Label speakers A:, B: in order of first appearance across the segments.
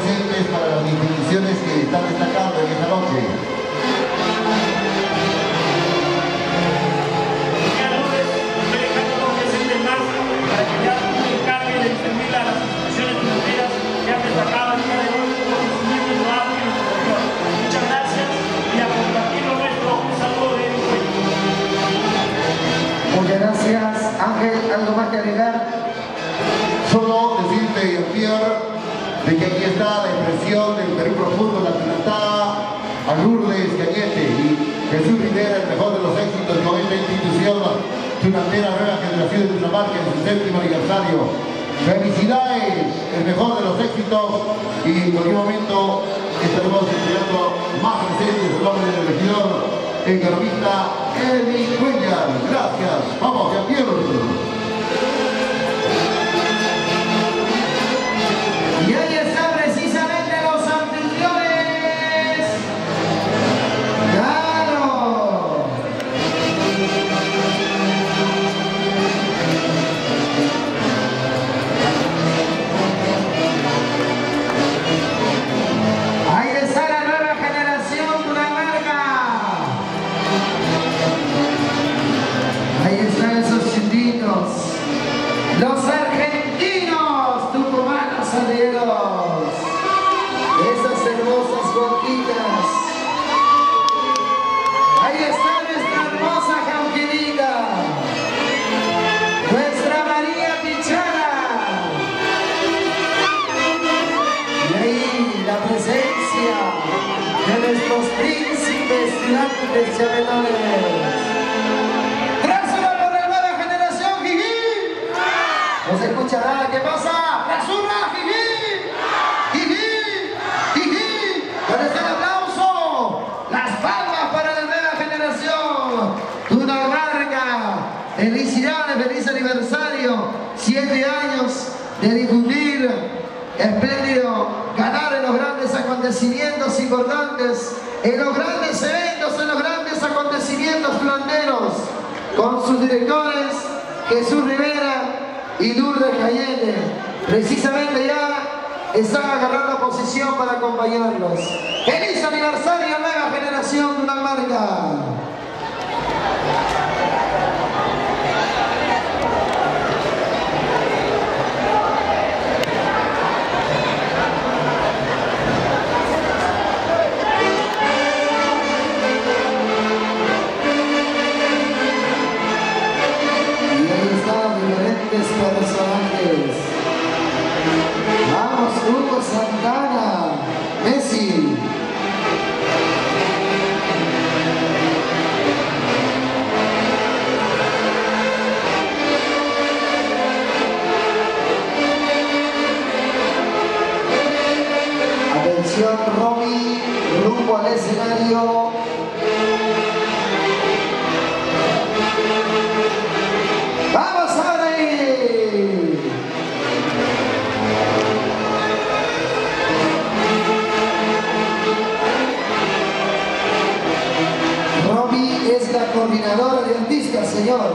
A: presentes para las instituciones que están destacando en esta del Perú profundo, la tratada a Lourdes Cañete y Jesús Rivera, el mejor de los éxitos con esta institución, Tunantera Nueva Generación de Tunamarca en su séptimo aniversario. Felicidades, el mejor de los éxitos y en cualquier momento estaremos entregando más presentes el nombre del regidor economista Eddie Cuellar. Gracias. Vamos, ya pierdo.
B: Felicidades, feliz aniversario. Siete años de difundir espléndido ganar en los grandes acontecimientos importantes, en los grandes eventos, en los grandes acontecimientos planteros, con sus directores Jesús Rivera y Lourdes Cayenne. Precisamente ya están agarrando posición para acompañarlos. ¡Feliz aniversario, nueva generación de una marca! Santana, Messi. Atención, Romy, rumbo al escenario. Coordinadora de artistas, señor.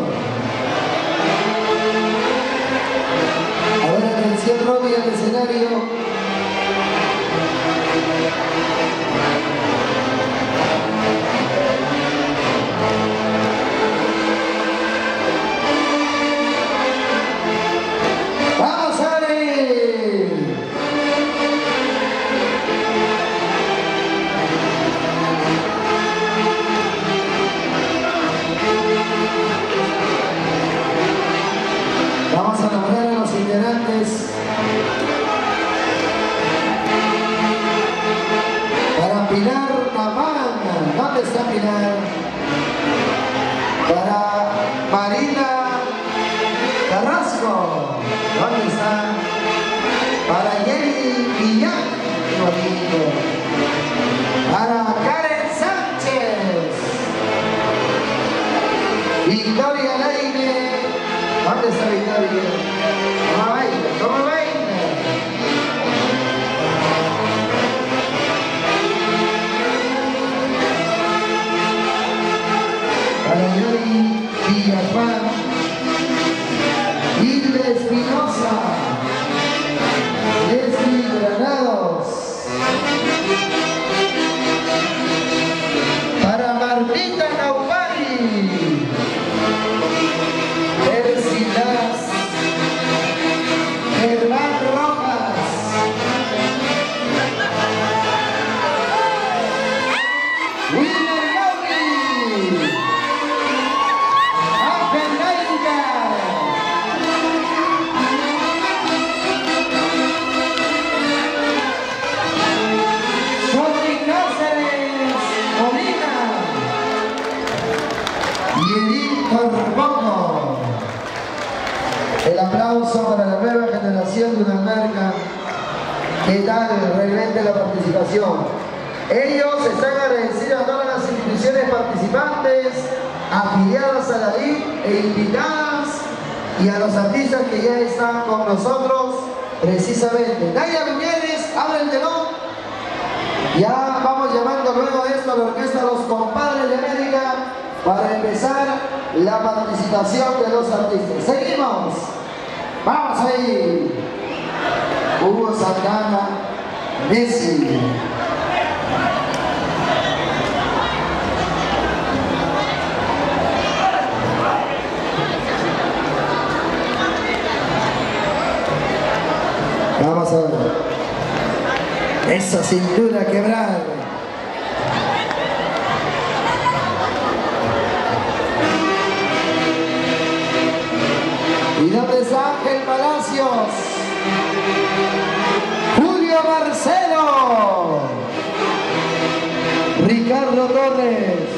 B: Ahora atención Robbie al escenario. final para Marina Carrasco. ¿Dónde está? Para Jenny Villán. Para Karen Sánchez. Victoria Leine. ¿Dónde está Victoria? Participación? Ellos están agradecidos a todas las instituciones participantes, afiliadas a la LIC e invitadas y a los artistas que ya están con nosotros precisamente. Naya Muñeres, abre el telón. Ya vamos llamando luego de esto a la orquesta Los Compadres de América para empezar la participación de los artistas. Seguimos. Vamos ahí. Hugo Santana, Messi. Vamos a ver. Esa cintura quebrada. Ricardo Torres.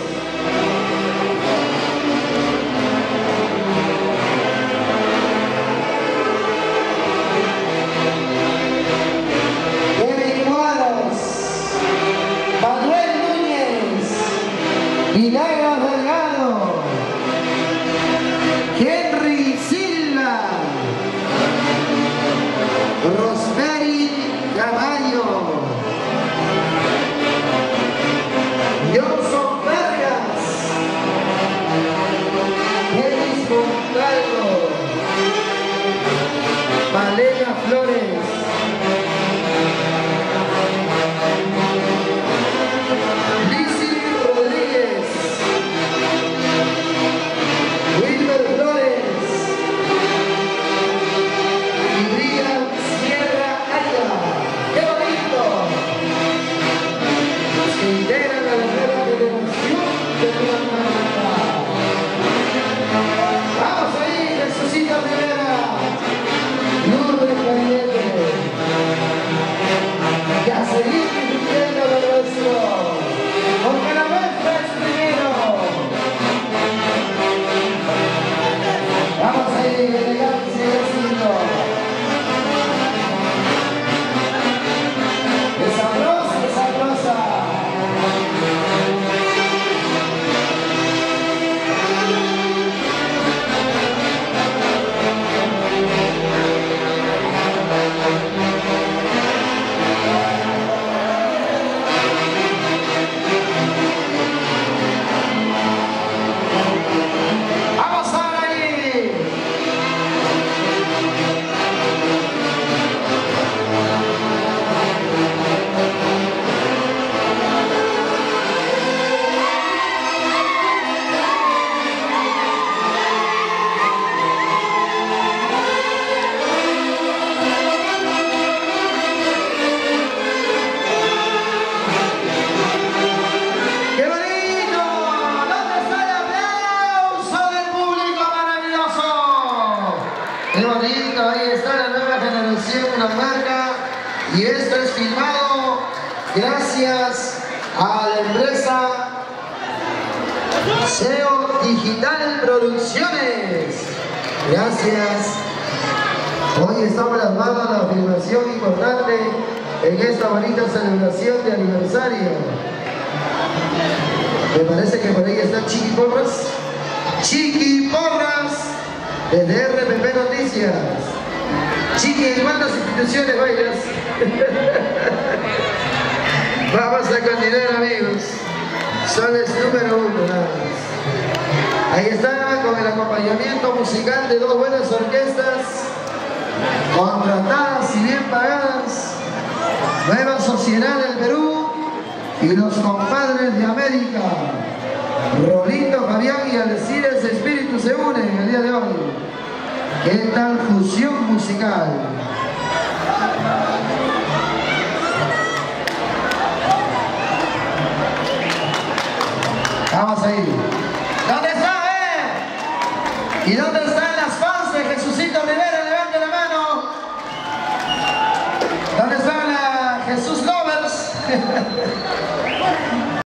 B: ¡Qué bonito! Ahí está la nueva generación la marca. Y esto es filmado gracias a la empresa SEO Digital Producciones. Gracias. Hoy estamos plasmando la filmación importante en esta bonita celebración de aniversario. Me parece que por ahí está Chiqui Porras. Chiqui Porras, desde RPP Noticias. Chiqui, ¿en cuántas instituciones bailas? Vamos a continuar, amigos. Son el número uno, nada más. Ahí está con el acompañamiento musical de dos buenas orquestas, contratadas y bien pagadas. Nueva Sociedad del Perú y los compadres de América. Rolito, Fabián y Alcides Espíritu se unen el día de hoy. ¿Qué tal fusión musical? Vamos ahí. ¿Dónde está, eh? ¿Y dónde están las fans de Jesucito Rivera? Levante la mano. ¿Dónde están la Jesús Lovers?